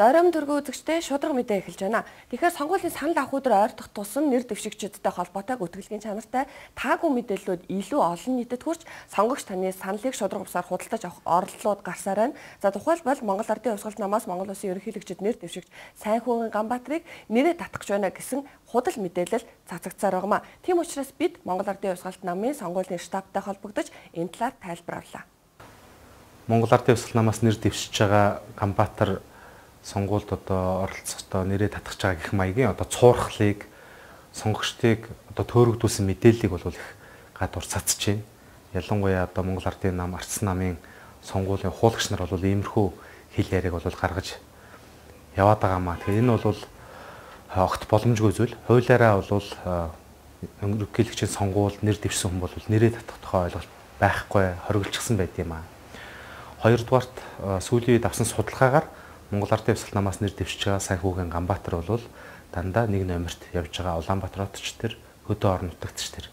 Зорим төргөө үзэгчтэй шудраг мэдээ эхэлж байна. Тэгэхээр сонгуулийн санал авах өдөр ойртох тусам нэр дэвшигчдтэй холбоотой гүтгэлгийн чанартай таагүй мэдээллүүд илүү олон нийтэд хүрч сонгогч таны саналыг шудраг усаар худалдаж авах орлолууд гарсаар байна. За тухайлбал Монгол Ардын Хувьсгалт намаас Монгол Улсын ерөнхийлөгчд нэр дэвшигч Сайн хүүгийн Ганбаатарыг нэрээ татгах байна гэсэн худал мэдээлэл цацагцаар байгаамаа. Тийм учраас бид Монгол Ардын Хувьсгалт намын сонгуулийн штабтай холбогдож энэ талаар тайлбар авлаа. Монгол Ардын Хувьсгалт намаас нэр дэвшиж байгаа Ганбаатар сонгуульд одоо оролцохдоо нэрээ татгах байгаа гэх маягийн одоо цуурхлыг сонгогчдыг одоо төөрөгдүүлсэн мэдээллийг бол их гадуур цацж байна. Ялангуяа одоо Монгол Ардын нам Ардсан намын сонгуулийн хуулагч нар бол иймэрхүү хэл яриаг бол гаргаж яваад байгаа маа. Тэгэхээр энэ бол огт боломжгүй зүйл. Хуулиараа бол ерөнхийлөгчийн сонгуульд нэр дэвшсэн хүн бол нэрээ татах тухай ойлголт байхгүй хориглочихсан байт юм аа. Хоёрдугаарт сүүлийн үед авсан судалгаагаар Монгол Ардын Хувьсгал намаас нэр дэвшиж байгаа сайн хүүхэн Ганбаатар бол дандаа нэг номерт явж байгаа Улаанбаатар хотч төр хөдөө орон нутагч төр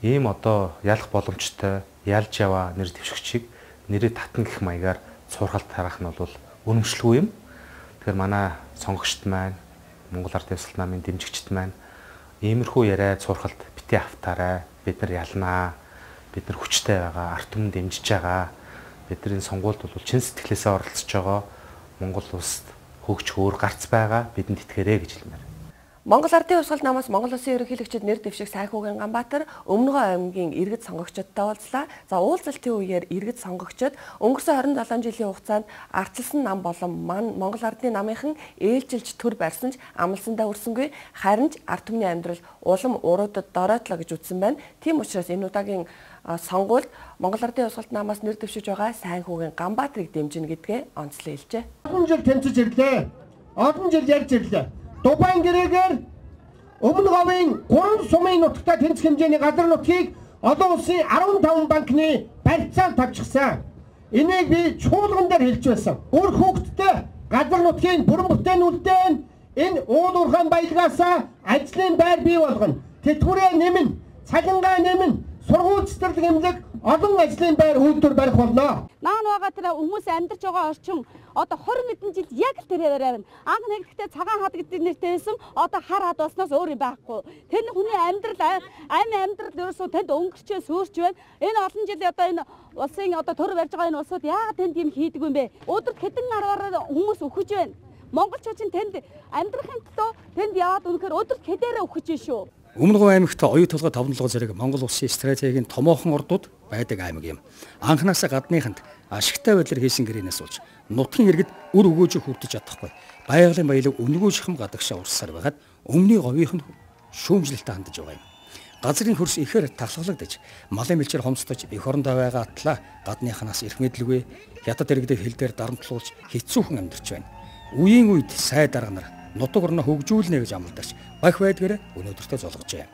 ийм одоо ялах боломжтой ялж яваа нэр дэвшигчийг нэрээ татна гэх маягаар цуурхалт тарах нь бол үнэмшлгүй юм. Тэгэхээр манай сонгогчд маань Монгол Ардын Хувьсгал намын дэмжигчд маань иймэрхүү яриа цуурхалт бити автаарай. Бид нар ялнаа. Бид нар хүчтэй байгаа, арт түмэн дэмжиж байгаа. Бидний сонгуульд бол чин сэтгэлээсээ оролцож байгаа Монгол улсад хөгж хөөр гарц байгаа бидэнд итгээрэй гэж хэлмээр. Монгол Ардын Хувьсгал намаас Монгол Улсын ерөнхийлөгчд нэр дэвшиг Сайхуугийн Ганбаатар Өмнөгөө аймгийн иргэд сонгогчдтой уулзлаа. За уулзалтын үеэр иргэд сонгогчд өнгөрсөн 27 жилийн хугацаанд ардчилсан нам болон Монгол Ардын намынхан ээлжилж төр барьсан ч амлсандаа өрсөнгүй харин ч ард түмний амьдрал улам уруудад дороотлоо гэж үзсэн байна. Тийм учраас энэ удаагийн сонгуульд Монгол Ардын Хувьсгалт намаас нэр дэвшиж байгаа сайн хүүгийн Ганбаатарыг дэмжинэ гэдгээ онцлог хэлжээ. Олон жил тэнцэж ирлээ. Олон жил ярьж ирлээ. Дубайн гэрээгээр өмнө говийн 3 сумын нутагта тэнцэх хэмжээний газар нутгийг олон улсын 15 банкны барьцаанд тавьчихсан. Энийг би чуулган дээр хэлж байсан. Үр хөвгтдээ газар нутгийн бүрэн бүтээнүүдтэй энэ уул уурхайн баялгаасаа ажлын байр бий болгоно. Тэтгэврээ нэмнэ, цалингаа нэмнэ сургууль цэцэрлэг эмнэлэг олон ажлын байр үйлдвэр барих болно. Наан байгаа тэр хүмүүс амьдарч байгаа орчин одоо 20 мэдэн жил яг л тэрээр байна. Анх нэгдэхдээ цагаан хад гэдэг нэртэй байсан. Одоо хар хад болсноос өөр юм байхгүй. Тэр хүний амьдрал амь амьдрал ерөөсөө тэнд өнгөрчөө сүрч байна. Энэ олон жил одоо энэ улсын одоо төр барьж байгаа энэ улсууд яагаад тэнд юм хийдэг юм бэ? Өдөрт хэдэн гараараа хүмүүс өгөж байна. Монголчууд чинь тэнд амьдрахын төлөө тэнд яваад үнэхээр өдөрт хэдээрээ өгөж шүү. Өмнөгов аймагт оюу толгой 5-7 зэрэг Монгол улсын стратегийн томоохон ордууд байдаг аймаг юм. Анханасаа гадныханд ашигтай байдлаар хийсэн гэрээнээс болж нутгийн иргэд үр өгөөж хүртэж чадахгүй. Байгалийн баялаг өнгөө шахам гадагшаа урссаар байгаад өмнөний говийнх нь шүүмжлэлтэй хандж байгаа юм. Газрын хөрс ихээр таслагдаж, малын мэлчээр хомсдож эх орондоо байгаа атлаа гадныханаас эрх мэдлгүй хятад иргэдэд хил дээр дарамтлуулж хэцүүхэн амьдарч байна. Үеийн үед сай дарга нар нутаг орноо хөгжүүлнэ гэж амлалтаач багх байдгаар өнөөдөртөө золгожээ.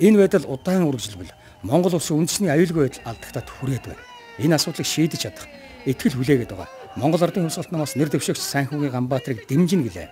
Энэ байдал удаан үргэлжилбэл Монгол улсын үндэсний аюулгүй байдал алдагтаад хүрээд байна. Энэ асуудлыг шийдэж чадах итгэл хүлээгээд байгаа. Монгол Ардын Хувьсгалт намаас нэр дэвшигч Сайнхүүгийн Ганбаатарыг дэмжинэ гэлээ.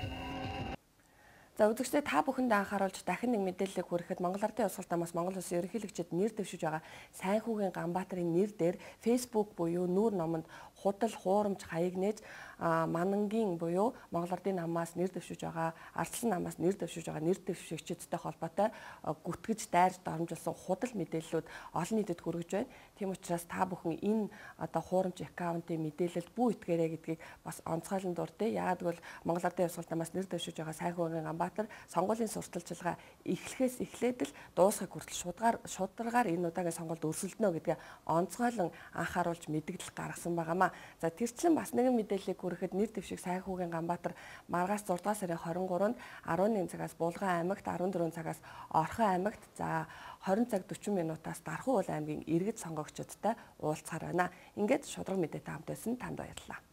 За үзэгчдээ та бүхэндээ анхааруулж дахин нэг мэдээлэл хүрэхэд Монгол Ардын Хувьсгалт намаас Монгол Улсын ерөнхийлөгчд нэр дэвшиж байгаа Сайнхүүгийн Ганбаатарын нэр дээр Facebook буюу нүүр номонд худал хуурамч хаяг нээж манангийн буюу Монгол Ардын намаас нэр дэвшиж байгаа ардсан намаас нэр дэвшиж байгаа нэр дэвшигчдтэй холбоотой гүтгэж дайрж дарамжилсан худал мэдээллүүд олон нийтэд хүргэж байна. Тийм учраас та бүхэн энэ одоо хуурамч аккаунтын мэдээлэлд бүү итгээрэй гэдгийг бас онцгойлон дурдъя. Яагад бол Монгол Ардын явсгалт намаас нэр дэвшиж байгаа Сайхан Ганбаатар сонгуулийн сурталчилгаа эхлэхээс эхлээд л дуусахыг хүртэл шударгаар шударгаар энэ удаагийн сонгуульд өрсөлдөнө гэдгээ онцгойлон анхааруулж мэдгдэл гаргасан байгаамаа. За тэрчлэн бас нэгэн мэдээллийг хүрэхэд нэр дэвшиг сайн хүүгийн Ганбаатар маргаас 6 дугаар сарын 23-нд 11 цагаас Булган аймагт 14 цагаас Орхон аймагт за 20 цаг 40 минутаас Дархан уул аймгийн иргэд сонгогчдод уулзахаар байна. Ингээд шудраг мэдээтэй хамт байсан танд баярлалаа.